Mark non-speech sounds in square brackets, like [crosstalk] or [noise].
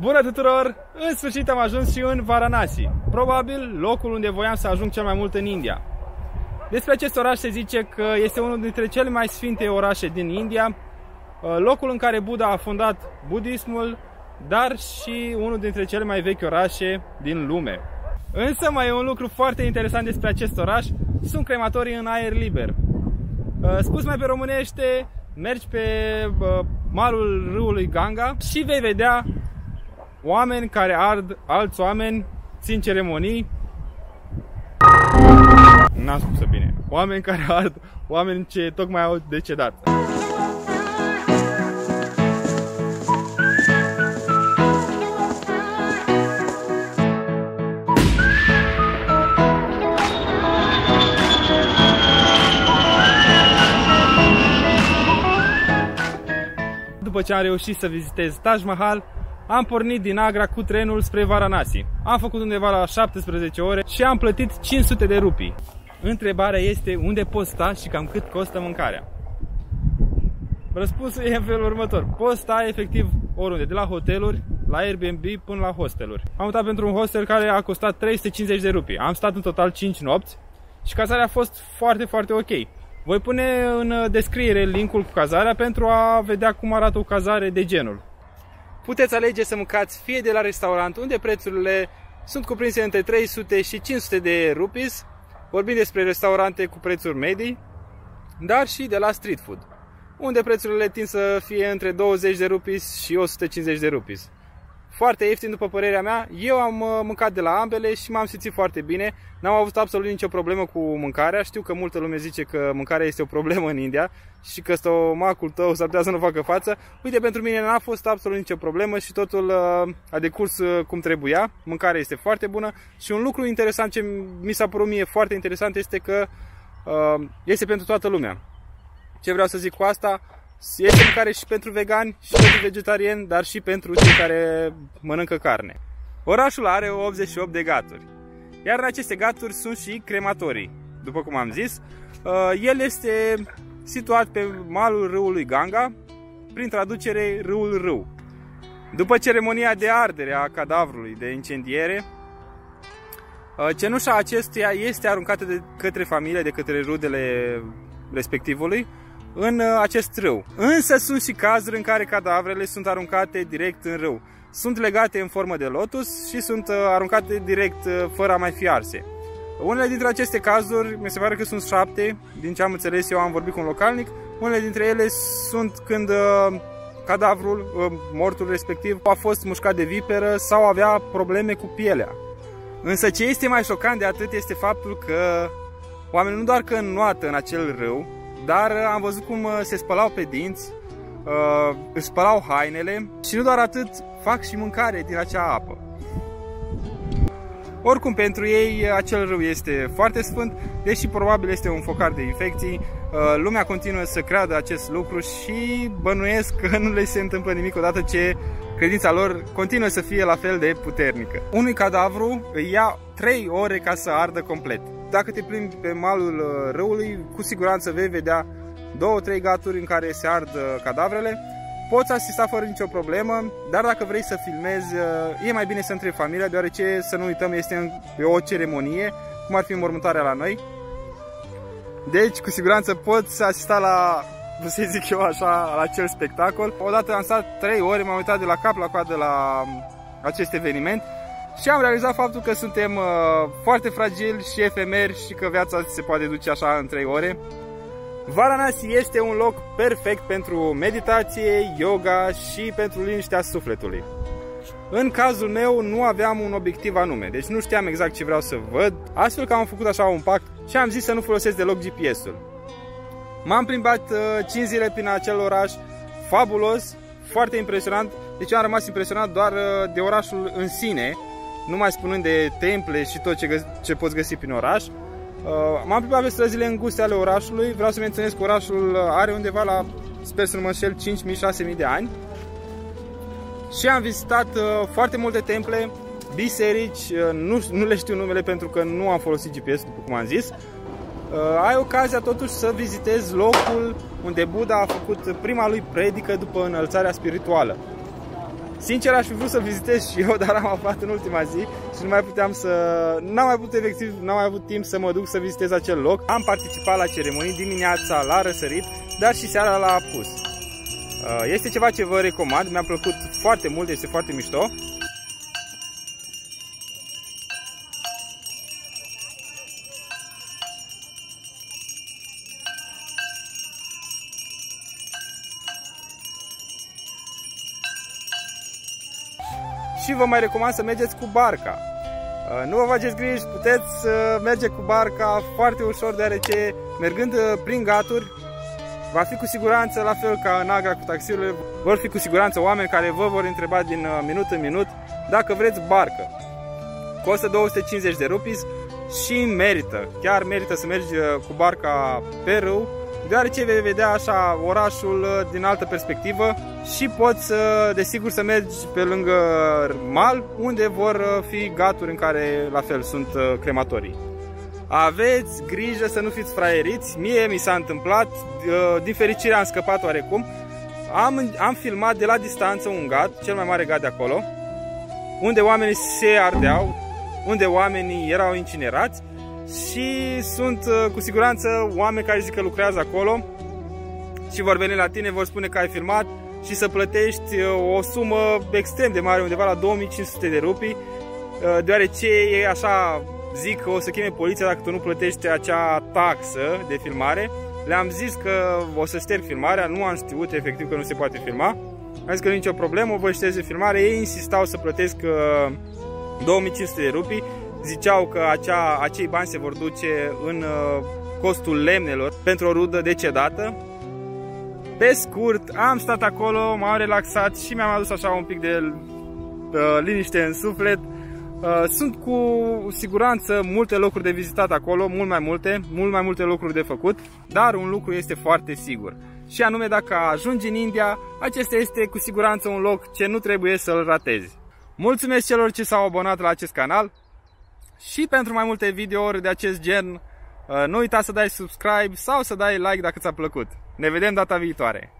Bună tuturor! În sfârșit am ajuns și în Varanasi, probabil locul unde voiam să ajung cel mai mult în India. Despre acest oraș se zice că este unul dintre cele mai sfinte orașe din India, uh, locul în care Buddha a fondat budismul, dar și unul dintre cele mai vechi orașe din lume. Însă mai e un lucru foarte interesant despre acest oraș, sunt crematorii în aer liber. Uh, spus mai pe românește, mergi pe uh, malul râului Ganga și vei vedea oameni care ard alți oameni, țin ceremonii. N-am spus bine. Oameni care ard oameni ce tocmai au decedat. După ce am reușit să vizitez Taj Mahal, am pornit din Agra cu trenul spre Varanasi. Am făcut undeva la 17 ore și am plătit 500 de rupii. Întrebarea este unde poți sta și cam cât costă mâncarea. Răspunsul e în felul următor. Poți sta efectiv oriunde, de la hoteluri, la Airbnb până la hosteluri. Am mutat pentru un hostel care a costat 350 de rupii. Am stat în total 5 nopți și cazarea a fost foarte, foarte ok. Voi pune în descriere linkul cu cazarea pentru a vedea cum arată o cazare de genul puteți alege să mâncați fie de la restaurant, unde prețurile sunt cuprinse între 300 și 500 de rupees, vorbim despre restaurante cu prețuri medii, dar și de la street food, unde prețurile tind să fie între 20 de rupees și 150 de rupees foarte ieftin după părerea mea. Eu am uh, mâncat de la ambele și m-am simțit foarte bine. N-am avut absolut nicio problemă cu mâncarea. Știu că multă lume zice că mâncarea este o problemă în India și că stomacul tău s-ar putea să nu facă față. Uite, pentru mine n-a fost absolut nicio problemă și totul uh, a decurs uh, cum trebuia. Mâncarea este foarte bună și un lucru interesant ce mi s-a părut mie foarte interesant este că este pentru toată lumea. Ce vreau să zic cu asta? Este mâncare și pentru vegani, și pentru vegetariani, dar și pentru cei care mănâncă carne. Orașul are 88 de gaturi, iar în aceste gaturi sunt și crematorii. După cum am zis, uh, el este situat pe malul râului Ganga, prin traducere râul râu. După ceremonia de ardere a cadavrului de incendiere, uh, cenușa acestuia este aruncată de către familie, de către rudele respectivului, în uh, acest râu. Însă sunt și cazuri în care cadavrele sunt aruncate direct în râu. Sunt legate în formă de lotus și sunt uh, aruncate direct uh, fără a mai fi arse. Unele dintre aceste cazuri, mi se pare că sunt șapte, din ce am înțeles eu am vorbit cu un localnic, unele dintre ele sunt când cadavrul, mortul respectiv, a fost mușcat de viperă sau avea probleme cu pielea. Însă ce este mai șocant de atât este faptul că oamenii nu doar că înnoată în acel râu, dar uh, am văzut cum uh, se spălau pe dinți, uh, își spălau hainele și nu doar atât, fac și mâncare din acea apă. Oricum, pentru ei acel râu este foarte sfânt, deși probabil este un focar de infecții. Lumea continuă să creadă acest lucru și bănuiesc că nu le se întâmplă nimic odată ce credința lor continuă să fie la fel de puternică. Unui cadavru îi ia 3 ore ca să ardă complet dacă te plimbi pe malul uh, râului, cu siguranță vei vedea două, trei gaturi în care se ard uh, cadavrele. Poți asista fără nicio problemă, dar dacă vrei să filmezi, uh, e mai bine să întrebi familia, deoarece, să nu uităm, este o ceremonie, cum ar fi mormântarea la noi. Deci, cu siguranță poți asista la, [laughs] să zic eu așa, la acel spectacol. Odată am stat 3 ore, m-am uitat de la cap la coadă la um, acest eveniment și am realizat faptul că suntem uh, foarte fragili și efemeri și că viața se poate duce așa în 3 ore. Varanasi este un loc perfect pentru meditație, yoga și pentru liniștea sufletului. În cazul meu nu aveam un obiectiv anume, deci nu știam exact ce vreau să văd, astfel că am făcut așa un pact și am zis să nu folosesc deloc GPS-ul. M-am plimbat uh, 5 zile prin acel oraș, fabulos, foarte impresionant, deci am rămas impresionat doar uh, de orașul în sine, nu mai spunând de temple și tot ce, ce poți găsi prin oraș. Uh, M-am plimbat pe străzile înguste ale orașului, vreau să menționez că orașul are undeva la, sper să nu mă înșel, 5.000-6.000 de ani. Și am vizitat uh, foarte multe temple, biserici, uh, nu, nu le știu numele pentru că nu am folosit GPS, după cum am zis. Uh, ai ocazia totuși să vizitezi locul unde Buddha a făcut prima lui predică după înălțarea spirituală. Sincer aș fi vrut să vizitez și eu, [laughs] dar am aflat în ultima zi și nu mai puteam să... N-am mai putut efectiv, n-am mai avut timp să mă duc să vizitez acel loc. Am participat la ceremonii dimineața la răsărit, dar și seara la apus. Uh, este ceva ce vă recomand, mi-a plăcut foarte mult, este foarte mișto. Și vă mai recomand să mergeți cu barca. Uh, nu vă faceți griji, puteți merge cu barca foarte ușor, deoarece mergând uh, prin gaturi, va fi cu siguranță, la fel ca în Agra cu taxiurile, vor fi cu siguranță oameni care vă vor întreba din uh, minut în minut dacă vreți barcă. Costă 250 de rupees și merită, chiar merită să mergi cu barca pe râu, deoarece vei vedea așa orașul din altă perspectivă și poți, desigur, să mergi pe lângă mal, unde vor fi gaturi în care, la fel, sunt uh, crematorii. Aveți grijă să nu fiți fraieriți, mie mi s-a întâmplat, uh, din fericire am scăpat oarecum, am, am filmat de la distanță un gat, cel mai mare gat de acolo, unde oamenii se ardeau, unde oamenii erau incinerați și sunt uh, cu siguranță oameni care zic că lucrează acolo și vor veni la tine, vor spune că ai filmat, și să plătești uh, o sumă extrem de mare, undeva la 2500 de rupii, uh, deoarece e așa, zic că o să cheme poliția dacă tu nu plătești acea taxă de filmare. Le-am zis că o să șterg filmarea, nu am știut efectiv că nu se poate filma. Am zis că nu nicio problemă, voi șterge filmare. Ei insistau să plătesc 2500 uh, de rupii. Ziceau că acea, acei bani se vor duce în costul lemnelor pentru o rudă decedată pe scurt, am stat acolo, m-am relaxat și mi-am adus așa un pic de uh, liniște în suflet. Uh, sunt cu siguranță multe locuri de vizitat acolo, mult mai multe, mult mai multe lucruri de făcut, dar un lucru este foarte sigur. Și anume dacă ajungi în India, acesta este cu siguranță un loc ce nu trebuie să-l ratezi. Mulțumesc celor ce s-au abonat la acest canal și pentru mai multe videouri de acest gen, uh, nu uita să dai subscribe sau să dai like dacă ți-a plăcut. Ne vedem data viitoare!